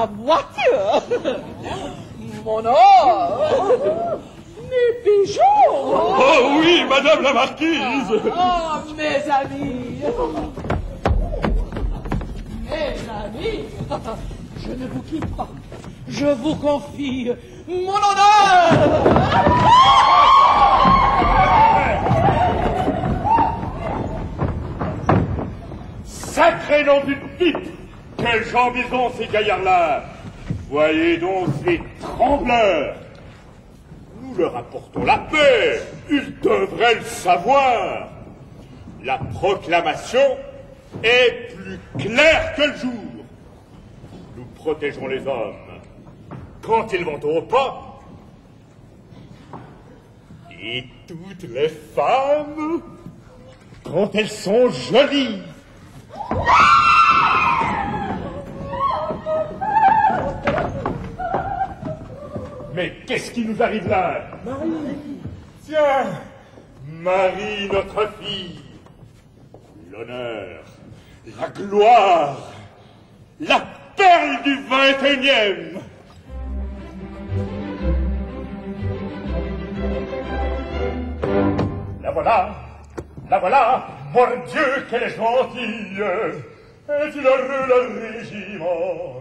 Ma voiture. Mon or. Mes bijoux. Oh oui, madame la marquise. Oh, mes amis. Mes amis. Je ne vous quitte pas. Je vous confie mon honneur. Sacré nom d'une pipe Ont, ces gaillards-là. Voyez donc ces trembleurs. Nous leur apportons la paix. Ils devraient le savoir. La proclamation est plus claire que le jour. Nous protégeons les hommes. Quand ils vont au repas et toutes les femmes quand elles sont jolies Mais qu'est-ce qui nous arrive là? Marie Tiens Marie, notre fille. L'honneur, la gloire, la perle du vingt et unième La voilà La voilà Mon Dieu, qu'elle est gentille. Est-il heureux le régiment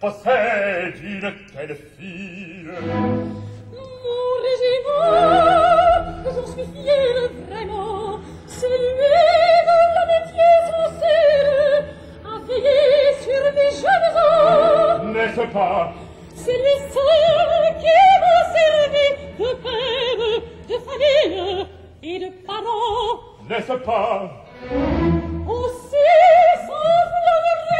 possède une telle fille Mon régiment, j'en suis fière vraiment, c'est lui dont l'amitié sincère a veillé sur mes jeunes. N'est-ce pas? C'est lui seul qui m'a servi de père, de famille et de parents. N'est-ce pas? Aussi sans flânerie,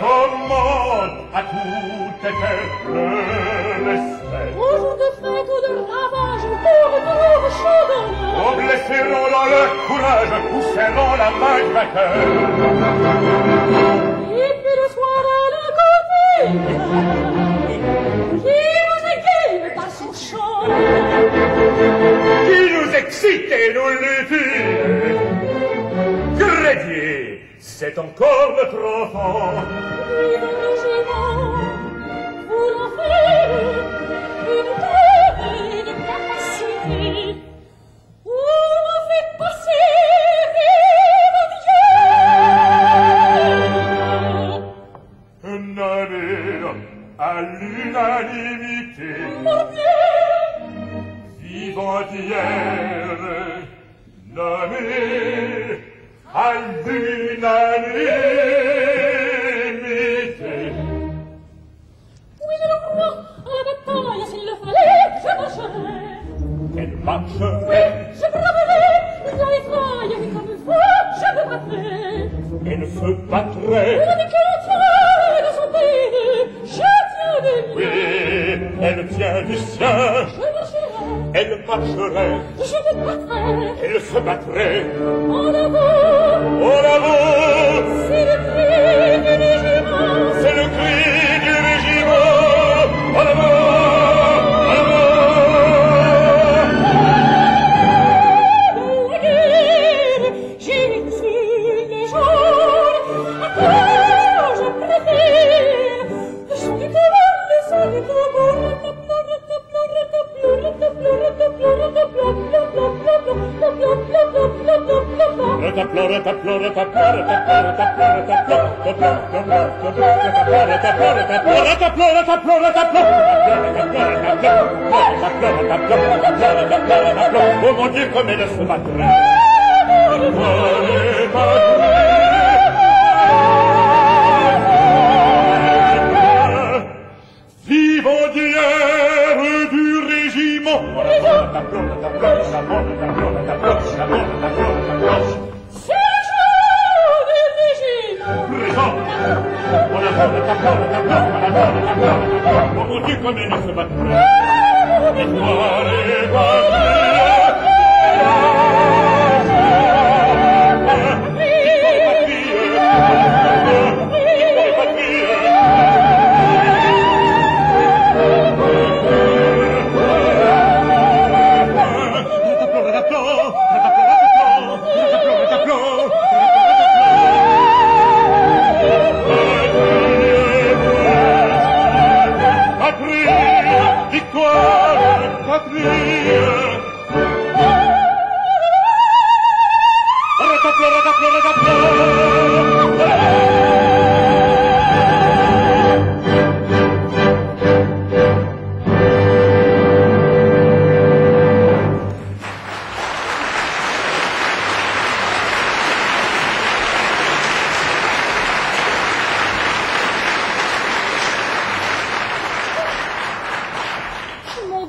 common a tutte per l'espèce. Bonjour de fête ou de ravage, pour nous chaudons. On oh, blesseront dans le courage, pousseront la main du vainqueur. Et puis le soir à la copine. c'est encore trop fort.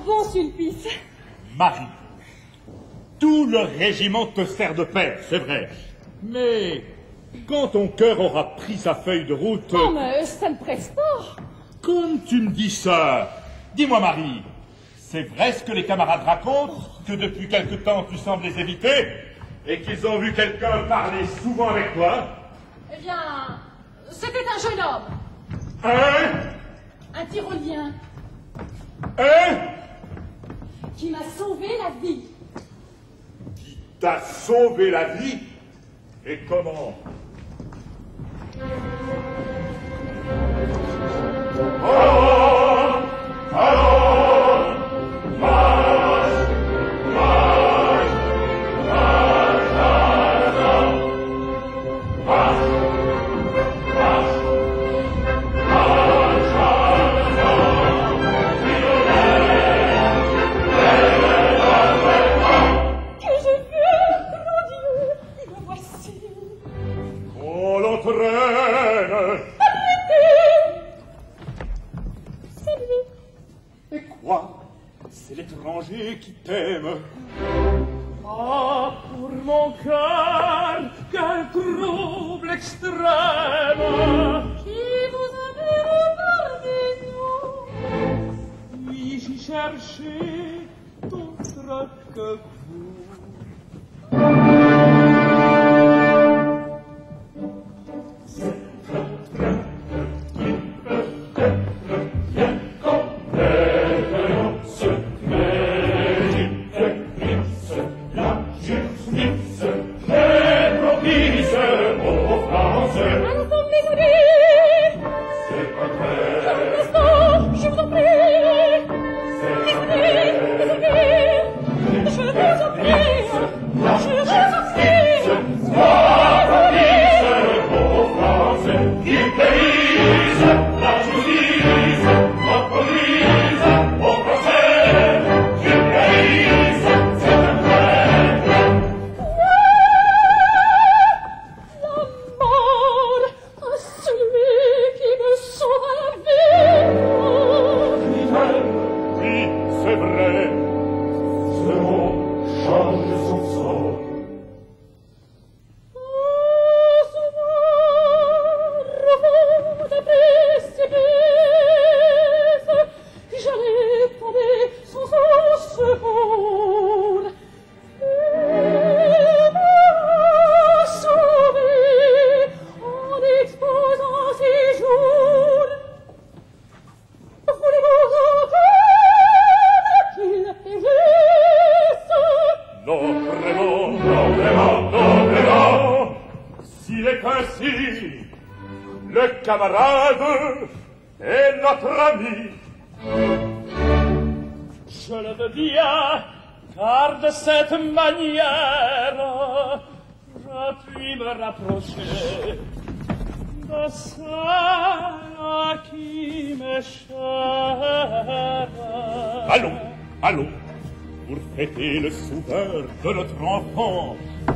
Bon Sulpice. Marie, tout le régiment te sert de père, c'est vrai. Mais quand ton cœur aura pris sa feuille de route... Non, mais euh, ça ne presse pas. Comme tu me dis ça, dis-moi, Marie, c'est vrai ce que les camarades racontent, que depuis quelque temps tu sembles les éviter, et qu'ils ont vu quelqu'un parler souvent avec toi? Eh bien, c'était un jeune homme. Hein? Un tyrolien. Hein? Qui m'a sauvé la vie. Qui t'a sauvé la vie Et comment oh, j'ai qui t'aime. Ah, pour mon cœur, quel trouble extrême Qui vous enverra par des Oui, j'y cherchais d'autres que vous.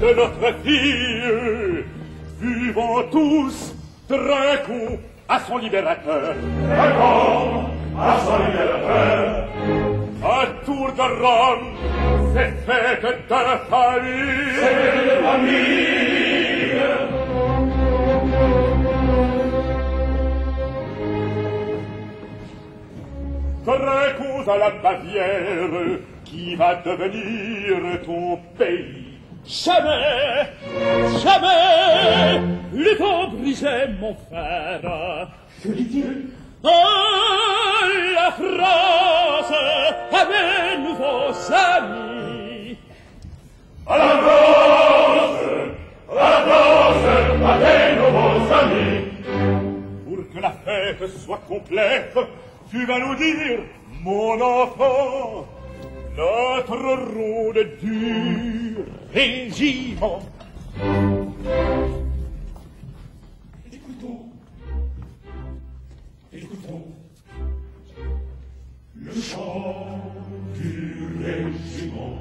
de notre fille. Suivons tous, très coup, à son libérateur. Répond à son libérateur. À tour de Rome, c'est fête de la famille. C'est de famille. Très coup à la Bavière, qui va devenir ton pays. Jamais, jamais, le temps brisait mon fer. Que dit-il Oh, la France à mes nouveaux amis. À la France, à la France à mes nouveaux amis. Pour que la fête soit complète, tu vas nous dire, mon enfant, L'autre roue du régiment. Écoutons. Écoutons. Le chant du régiment.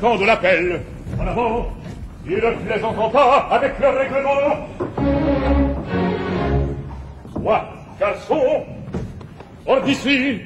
temps de l'appel. En avant, ils ne plaisanteront pas avec le règlement. Trois garçons, hors d'ici,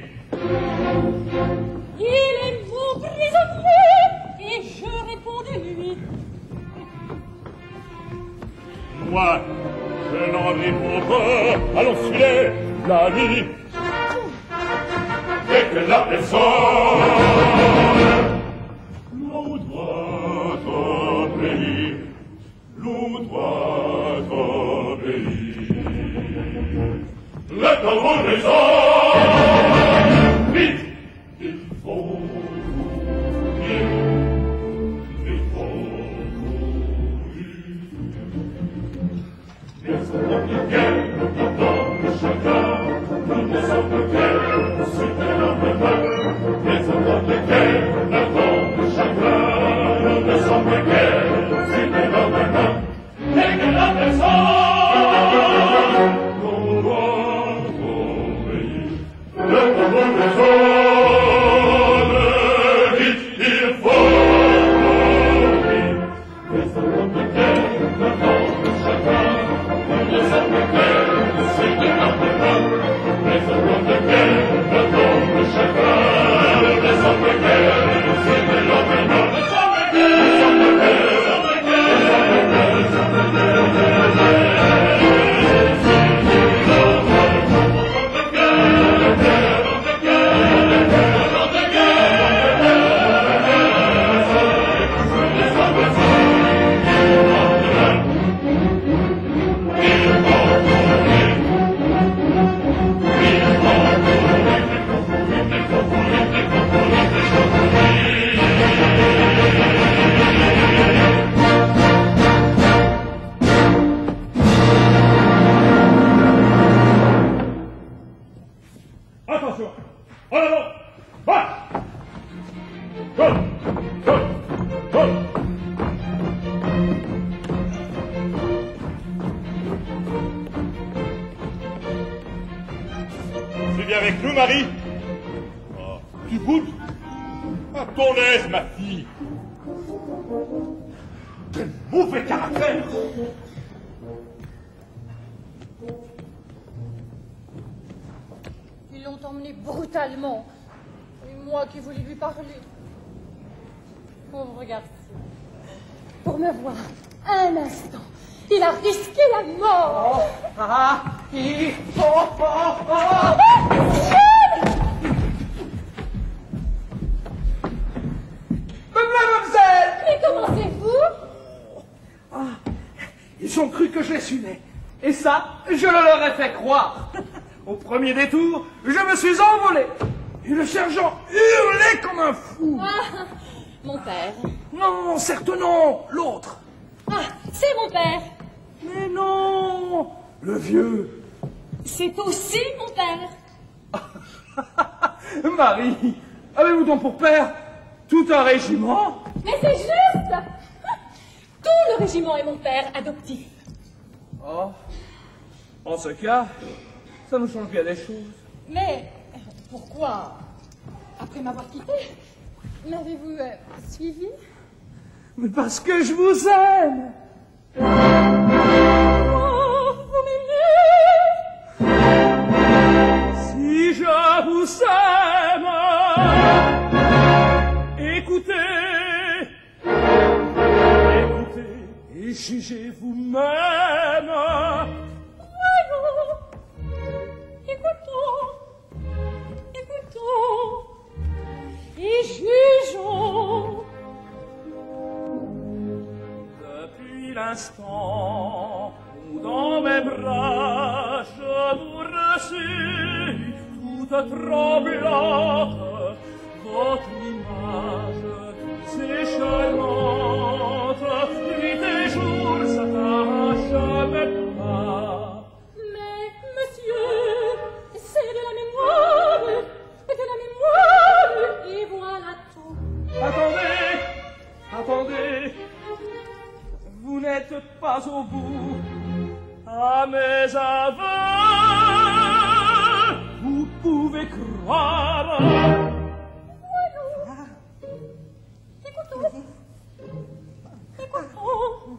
régiment. Mais c'est juste. Tout le régiment est mon père adoptif. Oh, en ce cas, ça nous change bien des choses. Mais pourquoi, après m'avoir quitté, m'avez-vous euh, suivi? Mais parce que je vous aime. Oh, si je vous aime. riusci se fu mena. Quello, e quello, e quello, e sceso. Depuis l'instant où dans mes bras je vous reçus, toute tremblante, votre image s'échalante, Je ne pas. Mais, monsieur, c'est de la mémoire, c'est de la mémoire. Et voilà tout. Attendez, attendez. Vous n'êtes pas au bout, à mes avares. Vous pouvez croire. Allô? Ah. Écoutons. Écoutons. Écoutons.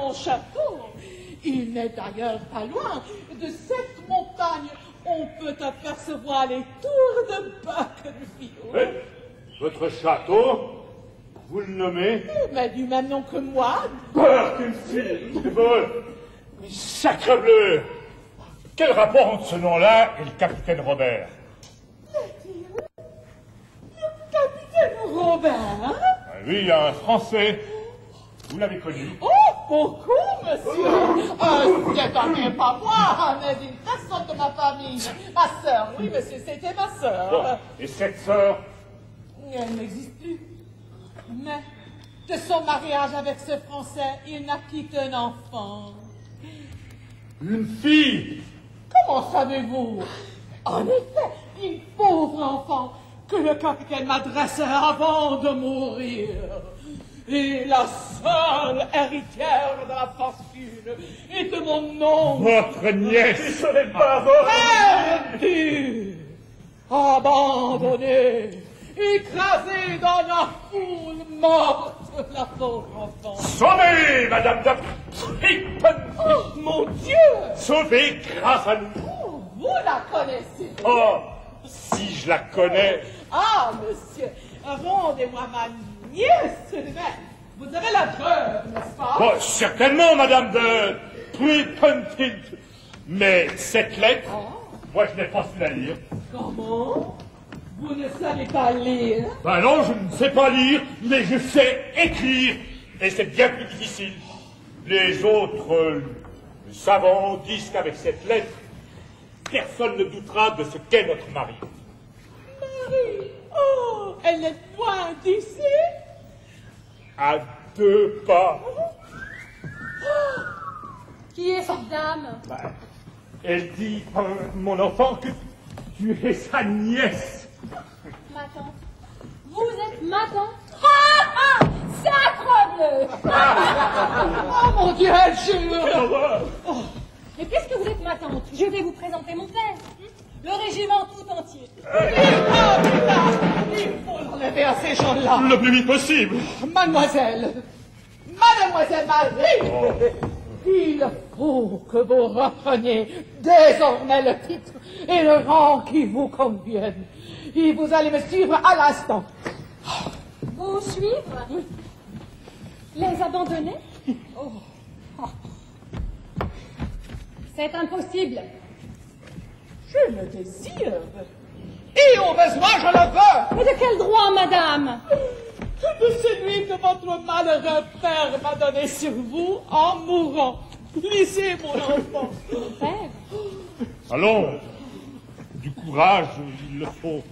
mon château. Il n'est d'ailleurs pas loin. De cette montagne, on peut apercevoir les tours de Buckenfield. Mais, votre château, vous le nommez? Mais du même nom que moi, Birkenfield Vol Mais sacrebleu Quel rapport entre ce nom-là et le capitaine Robert? Le capitaine Robert. Ah Oui, un Français. Vous l'avez connu Oh, beaucoup, monsieur. C'est pas moi, mais une personne de ma famille. Ma sœur, oui, monsieur, c'était ma Bon. sœur. Et cette sœur? Elle n'existe plus. Mais de son mariage avec ce Français, il n'a qu'un enfant. Une fille Comment savez-vous? En effet, une pauvre enfant que le capitaine m'adressait avant de mourir. Et la seule héritière de la fortune et de mon nom. Votre nièce Ce n'est pas vrai. Perdu, abandonné, écrasé dans la foule morte, la pauvre enfant. Sauvée, Madame de Oh, mon Dieu Sauvée grâce à nous Oh, Vous la connaissez Oh Si je la connais Ah, monsieur, rendez-moi ma même. Vous avez la preuve, n'est-ce pas? Bon, certainement, Madame de Trippenfield Mais cette lettre, moi je n'ai pas su la lire. Comment? Vous ne savez pas lire? Ben non, je ne sais pas lire, mais je sais écrire. Et c'est bien plus difficile. Les autres euh, savants disent qu'avec cette lettre, personne ne doutera de ce qu'est notre mari. Marie Oh, elle est loin d'ici À deux pas. Qui est cette dame? Ben, elle dit, euh, mon enfant, que tu es sa nièce. Ma tante. Vous êtes ma tante Ah ah Sacrebleu Oh mon Dieu, elle jure Et puisque vous êtes ma tante, je vais vous présenter mon père. Le régiment tout entier. Il faut l'enlever à ces gens-là Le plus vite possible. Mademoiselle Mademoiselle Marie Il faut que vous repreniez désormais le titre et le rang qui vous conviennent. Et vous allez me suivre à l'instant. Vous suivre? Les abandonner? C'est impossible. Je le désire. Et au besoin, je le veux. Mais de quel droit, madame? De celui que votre malheureux père m'a donné sur vous en mourant. Lisez, mon enfant. Père? Allons, du courage, il le faut.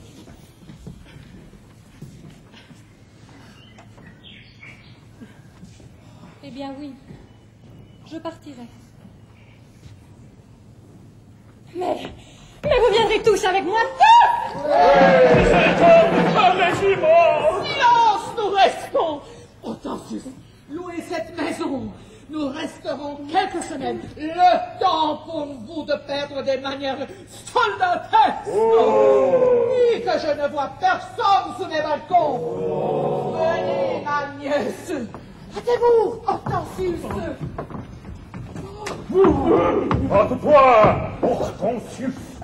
Eh bien oui, je partirai. Mais, mais vous viendrez tous avec moi Silence, nous restons. Hortensius, louez cette maison. Nous resterons quelques semaines. Le temps pour vous de perdre des manières soldatesques. Et que je ne vois personne sous mes balcons. Venez, ma nièce. Hâtez-vous, Hortensius. Hâte-toi, Hortensius.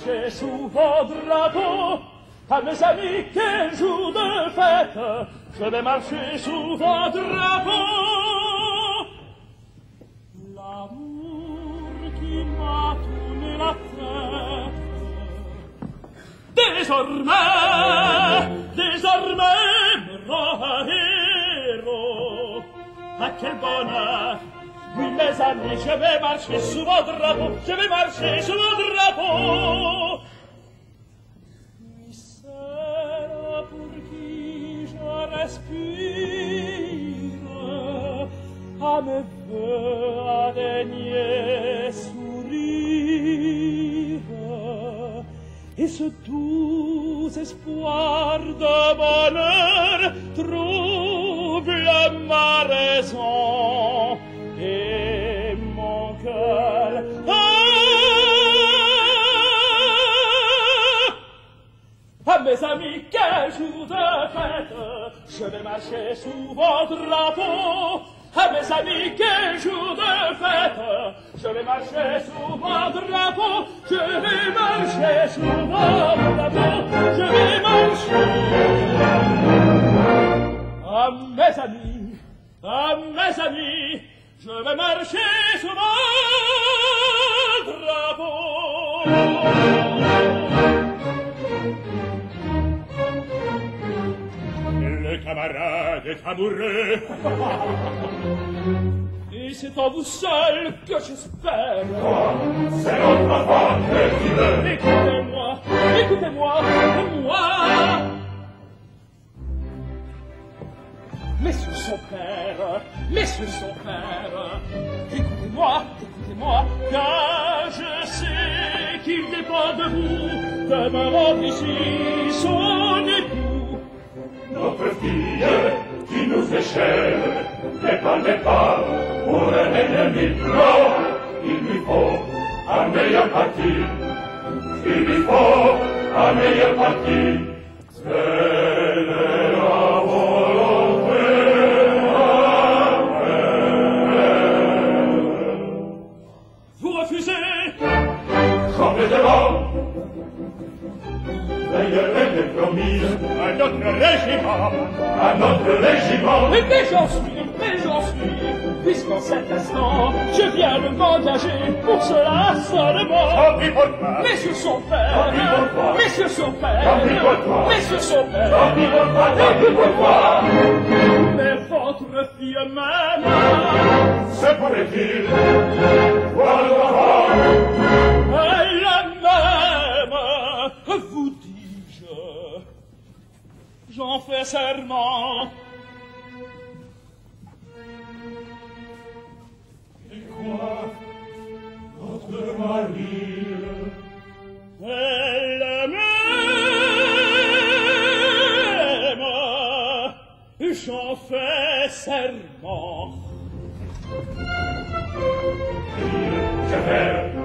Marcher sous vos drapeaux. À mes amis, quel jour de fête, je vais marcher sous vous seul que j'espère. C'est notre enfant qui veut. Écoutez-moi, écoutez-moi, moi. Messieurs son père, messieurs son père, écoutez-moi, écoutez-moi, car je sais qu'il dépend de vous de me rendre ici son époux. Notre fille, qui nous est chère, ne quale par pure nemico no, il mi fo a me a partì il mi fo a me a partì se la volonté a me. À notre régiment, à notre régiment. Oui, mais j'en puisqu'en cet instant, je viens de m'engager pour cela seulement. Pour. Messieurs son père, pour messieurs son père, pour messieurs son père, pour pour mais votre fille même, Se pourrait-il voir l'enfant elle même, vous dis-je, j'en fais serment. foi, notre Marie, elle m'aime, j'en fais serment. Je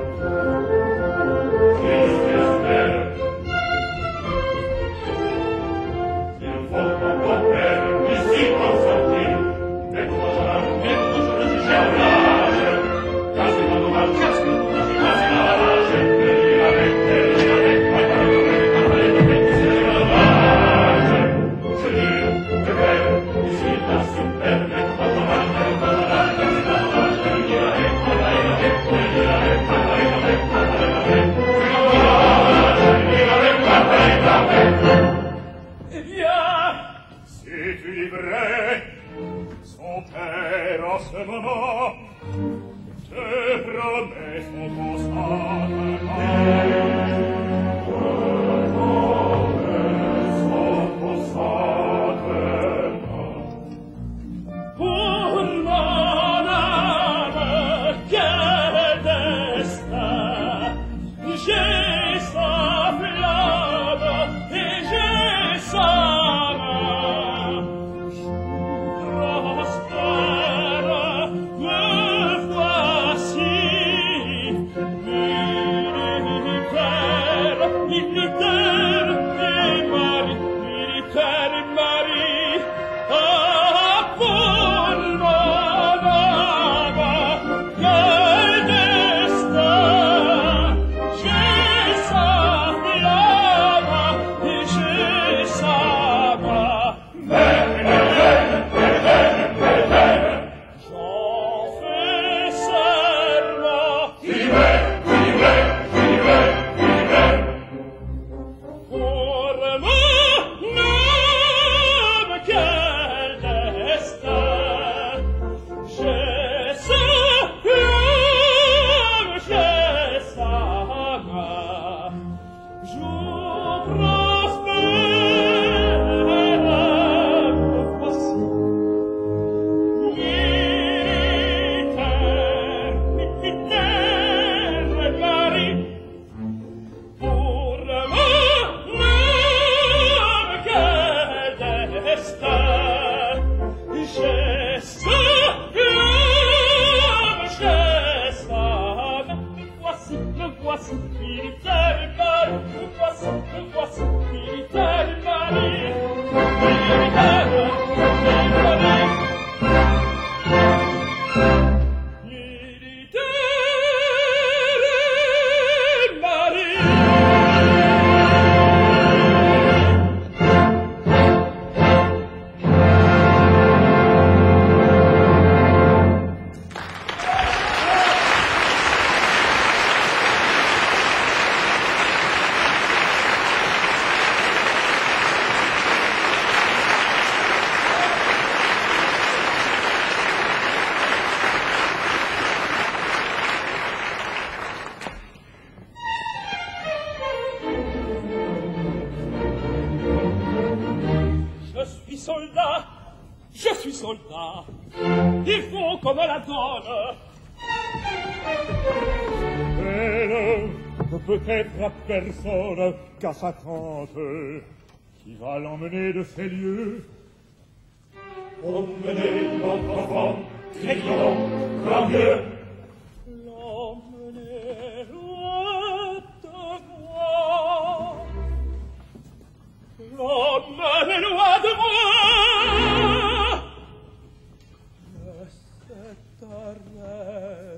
semana, te promesso tu qu'à sa tante, qui va l'emmener de ces lieux. Emmenez notre enfant, crions, grand Dieu, L'emmener loin de moi. Ne s'étarrête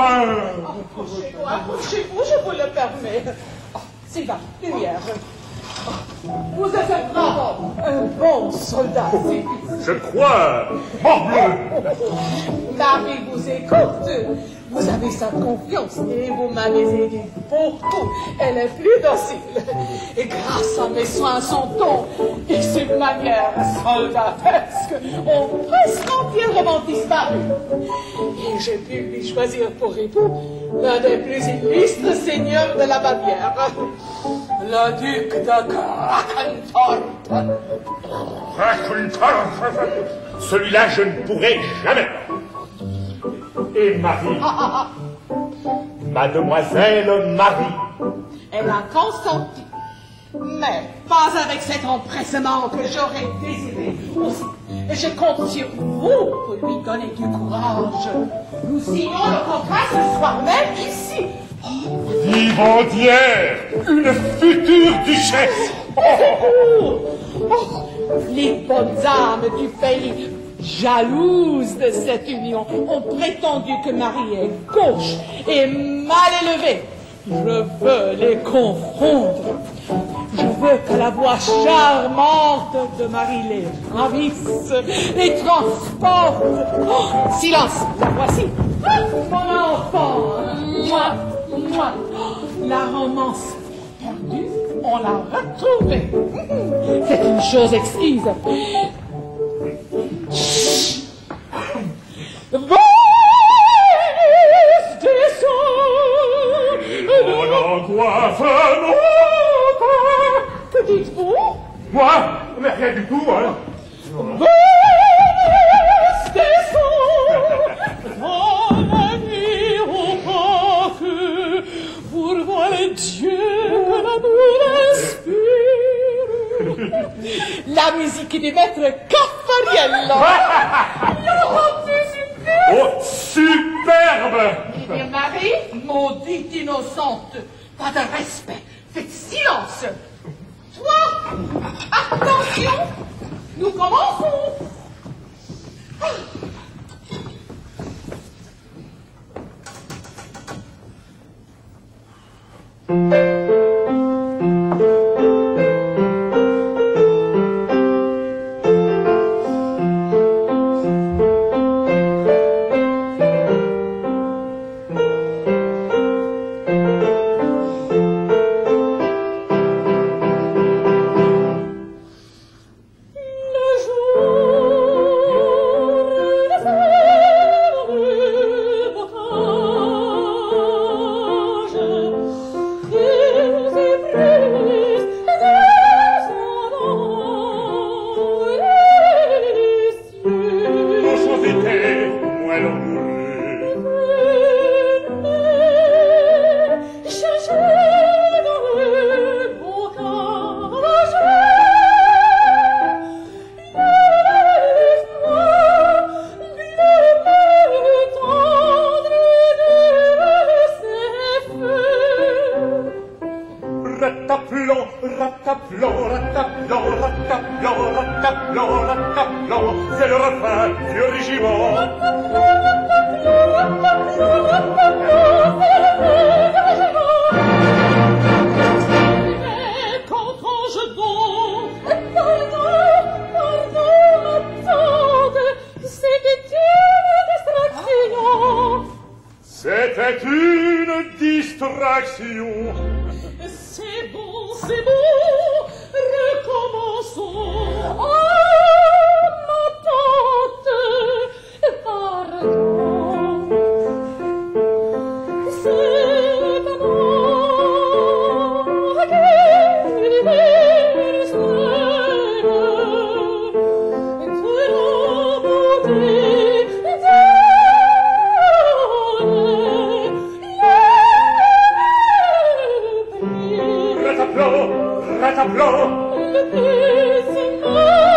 enfin Approchez-vous, approchez-vous, je vous le permets. Oh, Sylvain, lumière. Vous êtes un brave un bon soldat, Je crois, morbleu Marie vous écoute. Vous avez sa confiance et vous m'avez aidé beaucoup. Elle est plus docile. Et grâce à mes soins, son ton et ses manières soldatesques disparu. Et j'ai pu lui choisir pour époux l'un des plus illustres seigneurs de la Bavière, le duc de Krakentorp. Celui-là, je ne pourrai jamais. Et Marie Mademoiselle Marie Elle a consenti, mais pas avec cet empressement que j'aurais désiré aussi. Je compte sur vous pour lui donner du courage. Nous signons le contrat ce soir même ici. Vivandière Une future duchesse Oh, les bonnes âmes du pays, jalouses de cette union, ont prétendu que Marie est gauche et mal élevée. Je veux les confondre. Je veux que la voix charmante de Marie les ravisse, les transporte. Oh, silence, la voici. Mon enfant, moi, moi, la romance perdue, on l'a retrouvée. C'est une chose exquise. Descend. Que dites-vous Moi Mais rien du tout, hein Venise descend. Dans la nuit opaque, pour voir les dieux que l'amour inspire. La musique du maître Caffariello. Oh, superbe Eh bien, Marie, maudite innocente, pas de respect, faites silence. Attention, nous commençons. rataplo, rataplo. se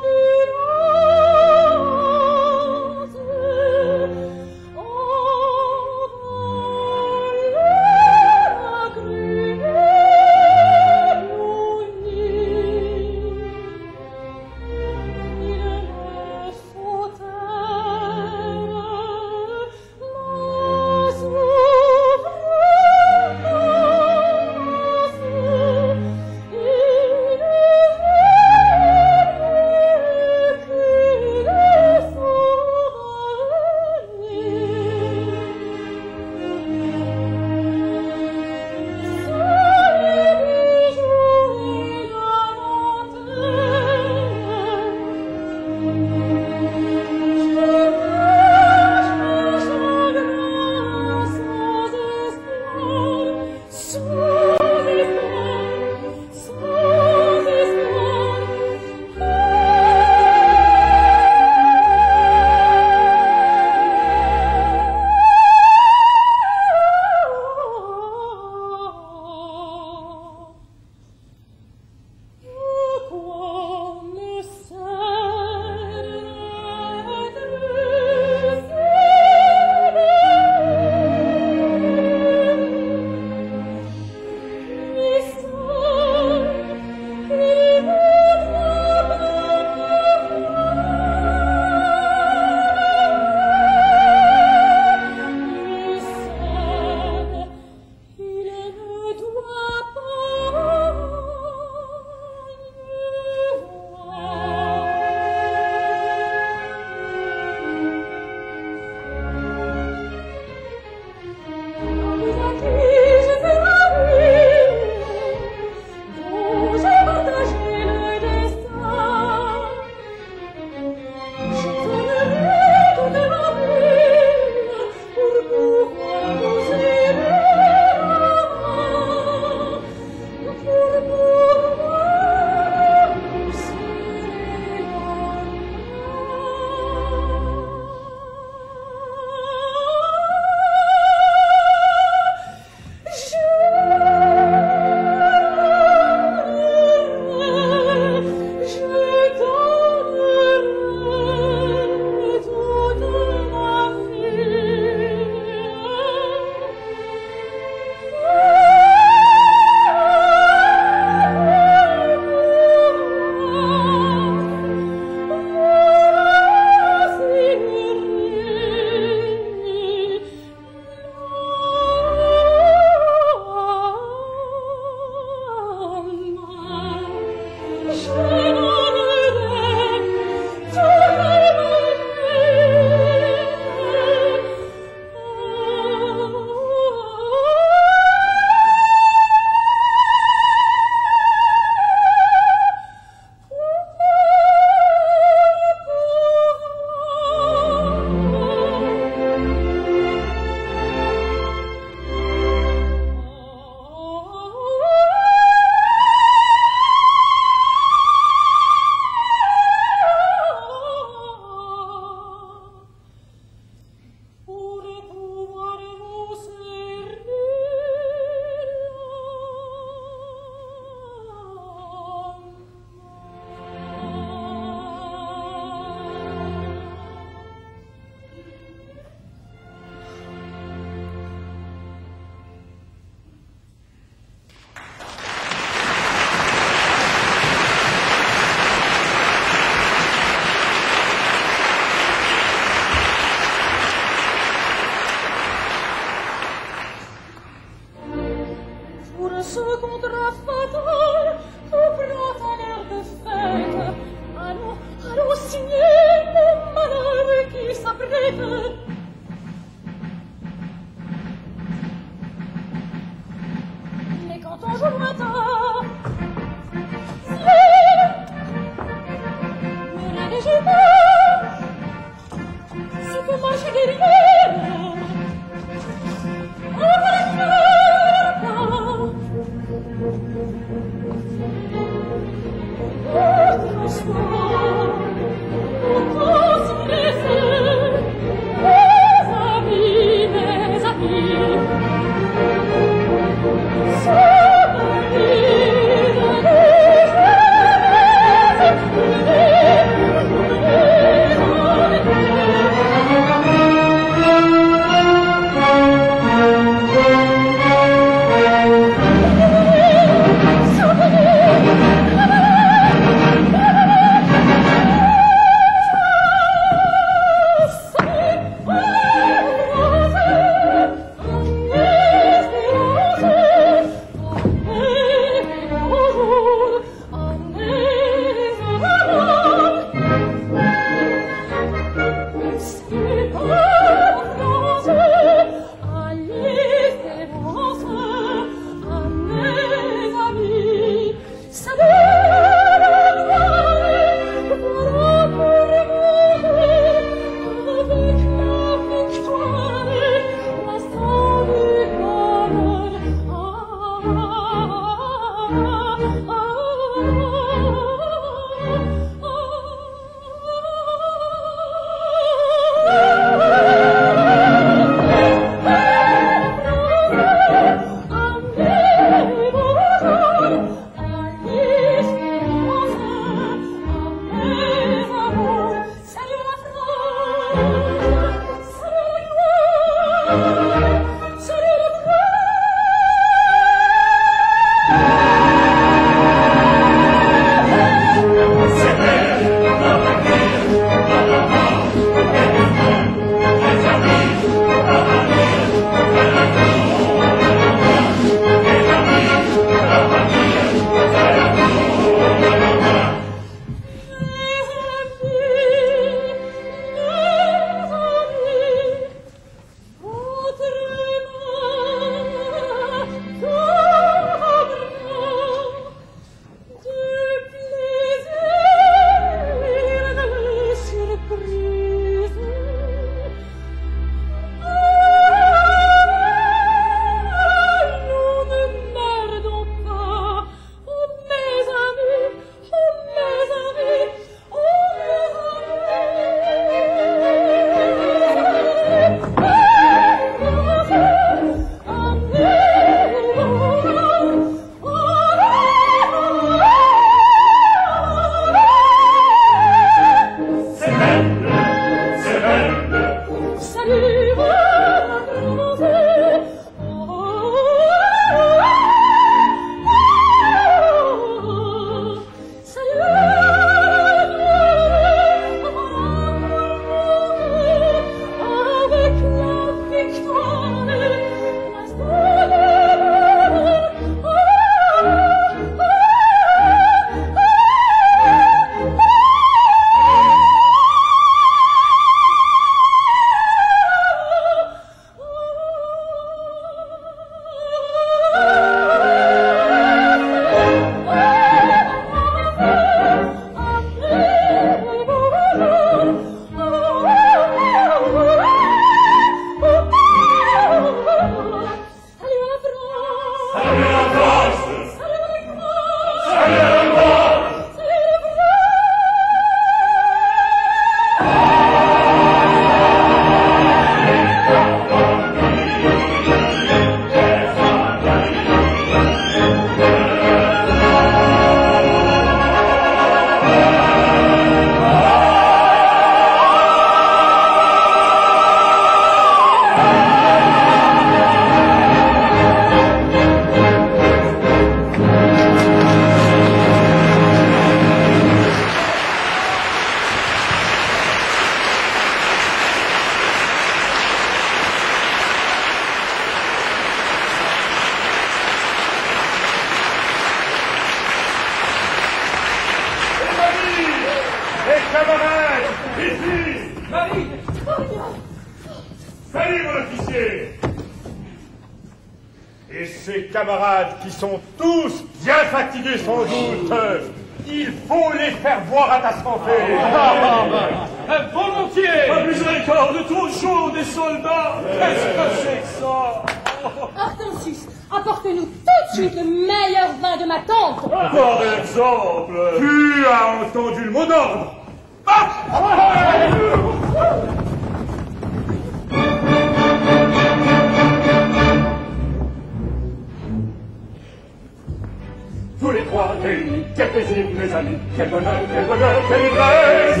quel plaisir, mes amis, quel bonheur, quel bonheur, quelle ivresse.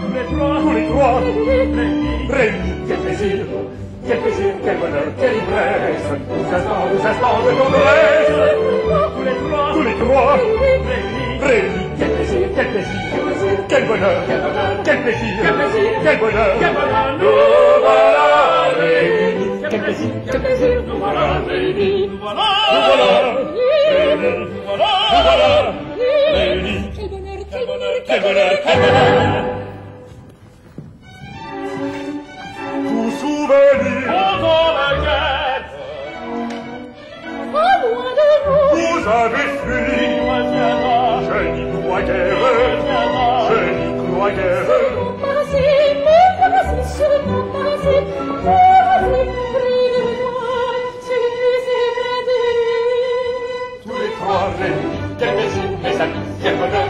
Tous les trois, tous les trois, réunis, quel plaisir, quel plaisir, quel bonheur, quelle ivresse. Deux instants, deux instants de tendresse. Tous les trois, tous les trois, réunis, réunis, quel plaisir, quel plaisir, quel plaisir, quel bonheur, quel bonheur, quel plaisir, quel plaisir, quel bonheur, quel bonheur, nous voilà réunis, quel plaisir, quel plaisir, nous voilà réunis, nous voilà, nous voilà. réunis, nous voilà, Tebere, tebere. Tu souvenir. Pendant la guerre. Pas loin de vous. Vous avez fui. Je n'y crois guère. Je n'y crois guère. Sur mon passé, mon passé, sur mon passé, mon passé. Quel bonheur,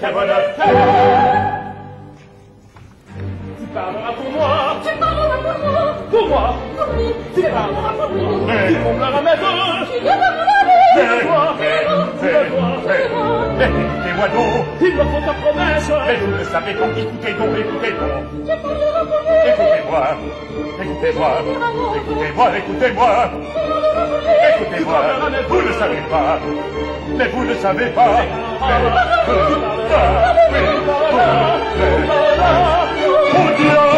quel bonheur me ta promesse. Mais vous ne savez pas, écoutez donc, écoutez donc Écoutez-moi. Écoutez-moi. Écoutez-moi, écoutez-moi. Écoutez-moi. Vous ne savez pas. Mais vous ne savez pas. Mais vous ne savez pas. Mon diable,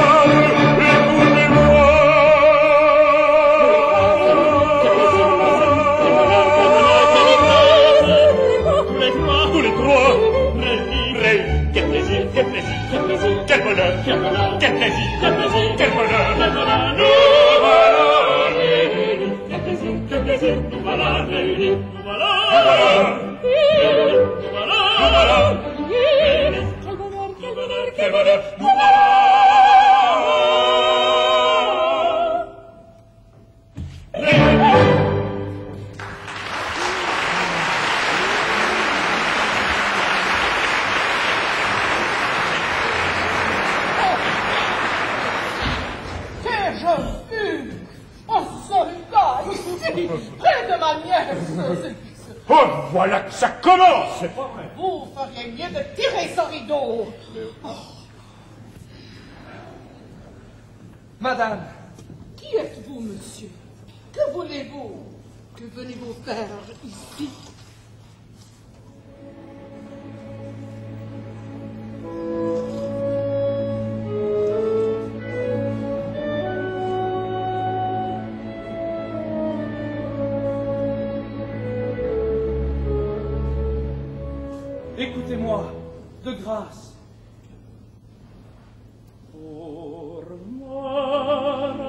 plaisir, Quel bonheur quel bonheur, Quel plaisir quel Madame, qui êtes-vous, monsieur? Que voulez-vous? Que venez-vous faire ici? Écoutez-moi, de grâce. Pour moi Oh.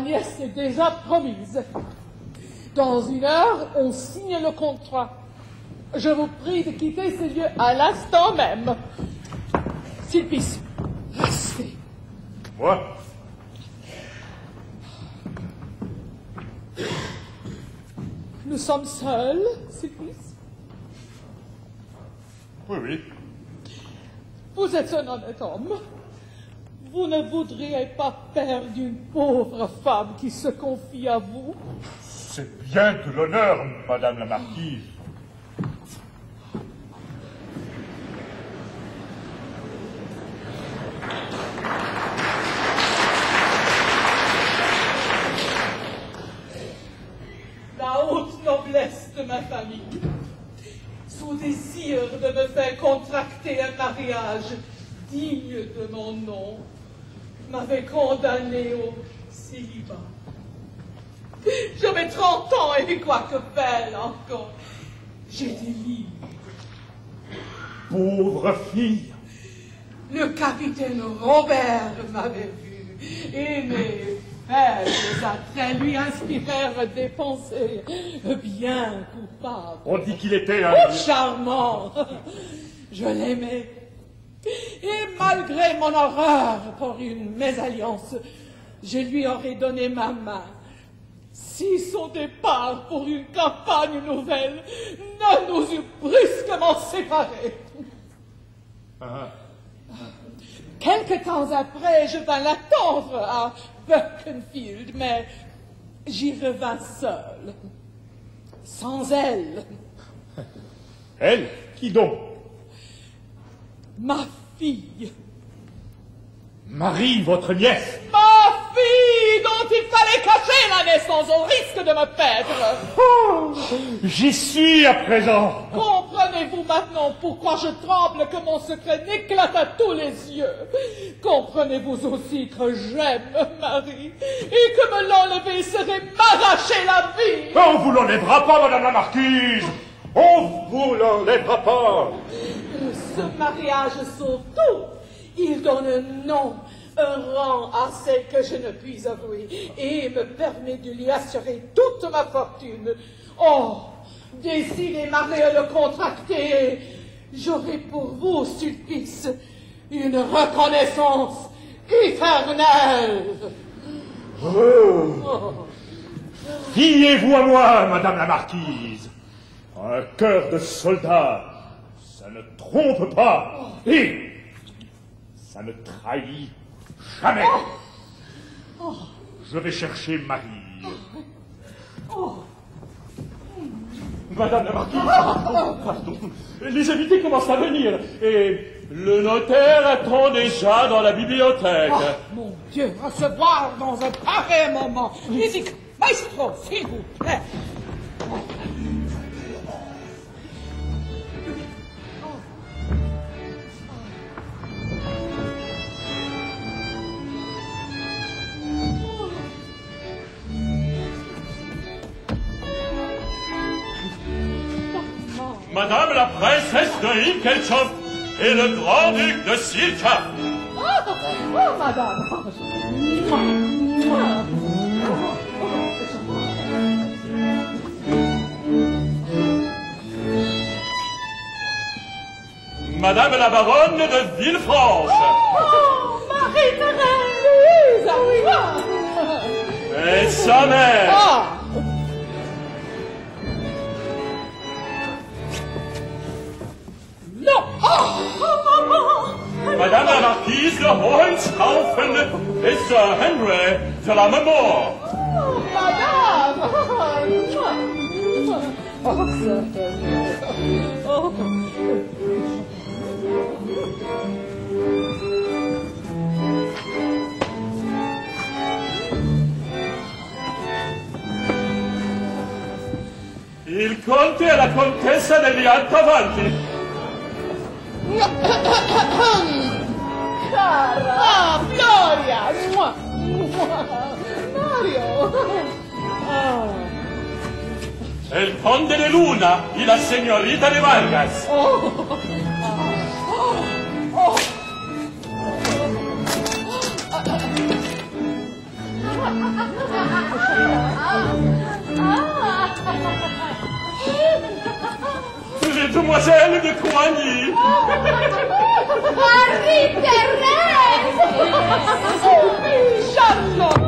Déjà promise. Dans une heure, on signe le contrat. Je vous prie de quitter ces lieux à l'instant même. Sylpis, restez. Moi Nous sommes seuls, Sylpis Oui, oui. Vous êtes un honnête homme. Vous ne voudriez pas perdre une pauvre femme qui se confie à vous? C'est bien de l'honneur, Madame la Marquise. La haute noblesse de ma famille, son désir de me faire contracter un mariage digne de mon nom, m'avait condamné au célibat. J'avais 30 ans et quoique belle encore, j'étais libre. Pauvre fille Le capitaine Robert m'avait vu et mes faibles attraits lui inspirèrent des pensées bien coupables. On dit qu'il était un... Oh, charmant Je l'aimais et malgré mon horreur pour une mésalliance, je lui aurais donné ma main. Si son départ pour une campagne nouvelle ne nous eût brusquement séparés. Ah. Quelque temps après, je vins l'attendre à Birkenfield, mais j'y revins seul, sans elle. Elle? Qui donc? Ma fille. Marie, votre nièce Ma fille dont il fallait cacher la naissance au risque de me perdre. Oh, J'y suis à présent. Comprenez-vous maintenant pourquoi je tremble que mon secret n'éclate à tous les yeux? Comprenez-vous aussi que j'aime Marie et que me l'enlever serait m'arracher la vie? On vous l'enlèvera pas, madame la marquise On vous l'enlèvera pas Ce mariage sauve tout. Il donne un nom, un rang à celle que je ne puis avouer, et me permet de lui assurer toute ma fortune. Oh, décidez Marie le contracter, j'aurai pour vous, Sulpice, une reconnaissance éternelle. Oh. Fiez-vous à moi, Madame la Marquise. Un cœur de soldat, ça ne trompe pas. Et ça ne trahit jamais. Je vais chercher Marie. Madame la Marquise, pardon, les invités commencent à venir et le notaire attend déjà dans la bibliothèque. Ah, mon Dieu, recevoir dans un pareil moment. Musique, maestro, s'il vous plaît. Madame la princesse de Hinkelchov et le grand-duc de Silka. Oh, oh madame. Madame la baronne de Villefranche. Oh, Marie-Thérèse Louise, Et sa mère. Oh, Madame la marquise de Hohenstaufen et Sir Henry de la Mémoire. oh, madame. Oh, ça, oh. Il conte e la contessa degli Altavanti. Cara. Ah, Gloria. Mua. Mua. Mario. Ah. E il conde de Luna e la signorita de Vargas. Oh. Oh. c'est demoiselle de Coigny. Marie Thérèse Charlotte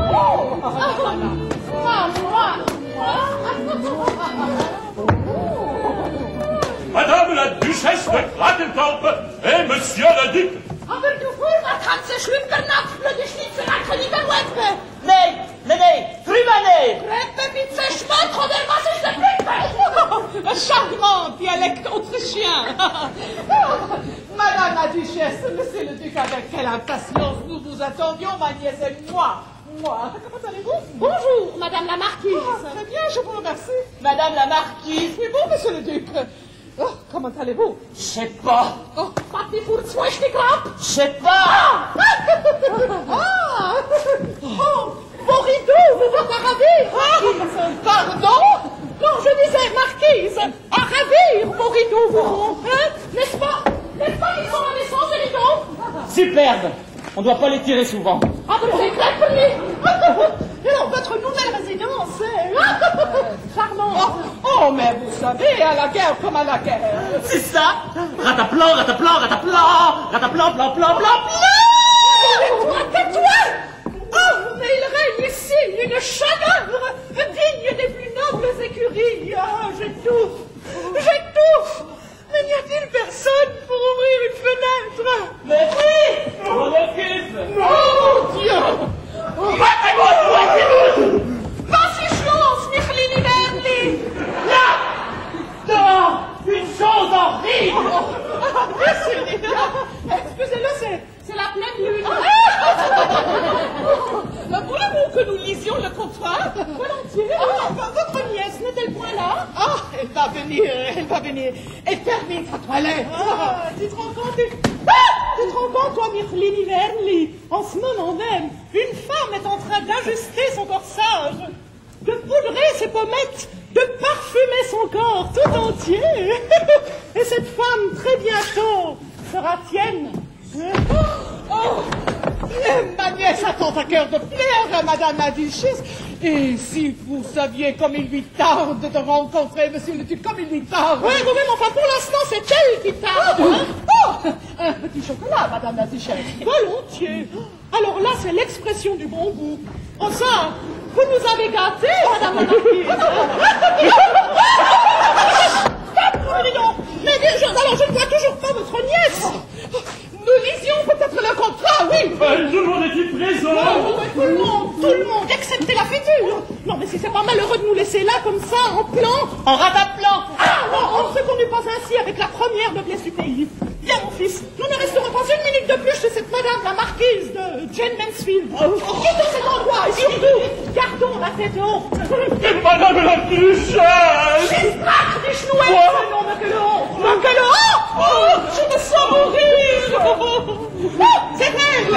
Madame la Duchesse de Gradentorp et Monsieur le Duc. Aber du Fuhr, man kann zerschwimmen, Napfel, die Schnitzel, Akronik, Wetbe. Nee, nee. Reppe mit Zerschmott, oder was ist der Blick? Un charmant dialecte autrichien. Madame la duchesse, monsieur le duc, avec quelle impatience nous vous attendions, ma nièce et moi. Moi. Comment allez-vous Bonjour, madame la marquise. Ah, Très bien, je vous remercie. Madame la marquise. Oui, bon, monsieur le duc. Oh, comment allez-vous Je sais pas, oh. Papi pour je sais pas. Ah Oh, vos rideaux, vous vous à ravir Pardon. Non, je disais, marquise, à ravir vos rideaux, vous hein N'est-ce pas? N'est-ce pas qu'ils sont la naissance des rideaux? Superbe. On doit pas les tirer souvent. Aber c'est clair Alors, votre nouvelle résidence est... Charmant oh, oh, mais vous savez, à la guerre comme à la guerre. C'est ça. Rataplan, rataplan, rataplan, rataplan, plan, plan, plan, plan. Tais-toi Oh, mais il règne ici une chaleur digne des plus nobles écuries. Ah, j'étouffe, j'étouffe. Mais n'y a-t-il personne pour ouvrir une fenêtre? Mais oui, on occupe. Oh, mon Dieu Was ist los, Michelin Iverli Là Dehors Une chose horrible Monsieur, excusez-le, c'est... La pleine lune. Voulez-vous que nous lisions le contrat Volontiers. Ah, votre nièce n'est-elle point là? Ah, elle va venir, elle va venir. Et termine sa toilette. Ah, tu te rends compte Ah Tu te rends compte, toi, Myrline Iverli En ce moment même, une femme est en train d'ajuster son corsage, de poudrer ses pommettes, de parfumer son corps tout entier. Et cette femme, très bientôt, sera tienne. Oh, tant à cœur de plaire à Madame la Duchesse. Et si vous saviez comme il lui tarde de rencontrer Monsieur le Duc, comme il lui tarde. Oui, oui, mais enfin, pour l'instant, c'est elle qui tarde. hein. Oh, un petit chocolat, Madame la Duchesse. Volontiers. Alors là, c'est l'expression du bon goût. Enfin, vous nous avez gâtés, madame la marquise. Mais je, alors, je ne vois toujours pas votre nièce. Nous lisions peut-être le contrat, oui. Ben, tout le monde est-il présent? Mais tout le monde, tout le monde, excepté la future. Non, mais si c'est pas malheureux de nous laisser là, comme ça, en plan. En rataplan Ah, non, on ne se conduit pas ainsi avec la première noblesse du pays. Viens, mon fils, nous ne resterons pas une minute de plus chez cette madame, la marquise de Jane Mansfield. Quittons cet endroit? Et surtout, gardons la tête haute. Madame la duchesse Giscard des Chenouettes, ce nom que le. Me que le Oh, je me sens mourir. Oh, c'est elle